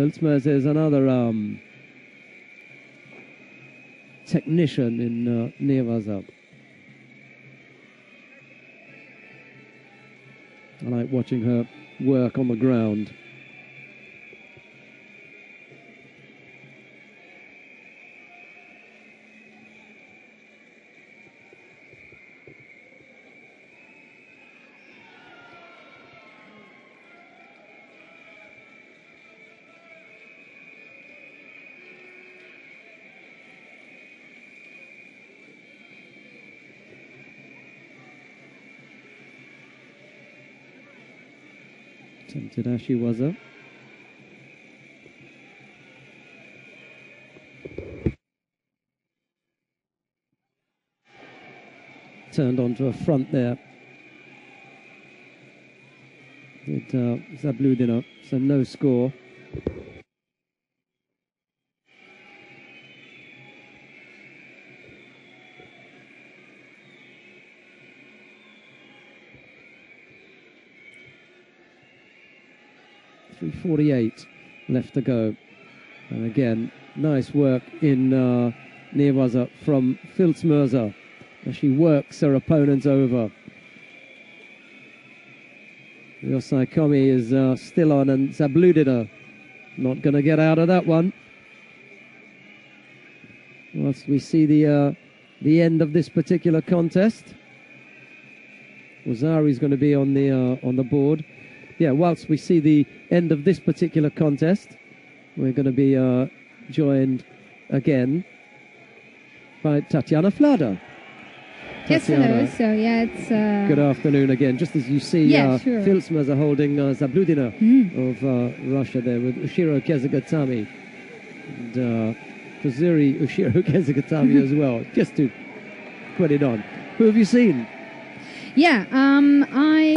Filzmoser is another um, technician in uh. I like watching her work on the ground. Tempted as she was up. Turned onto a front there. It uh, Zabludina, so no score. Three forty-eight left to go, and again, nice work in uh, Newaza from Filzmoser as she works her opponents over. Osaekomi is uh, still on, and Zabludina not going to get out of that one. Whilst we see the uh, the end of this particular contest, Waza-ari's going to be on the uh, on the board. Yeah, whilst we see the end of this particular contest, we're going to be uh, joined again by Tatiana Flada. Yes, hello. So yeah, it's uh, Good afternoon again. Just as you see, Yeah, uh, sure. Filzmoser are holding uh, Zabludina Mm. of uh, Russia there with Ushiro Kesa-gatame and uh, Kuzure Ushiro Kesa-gatame as well, just to put it on. Who have you seen? yeah. Um, I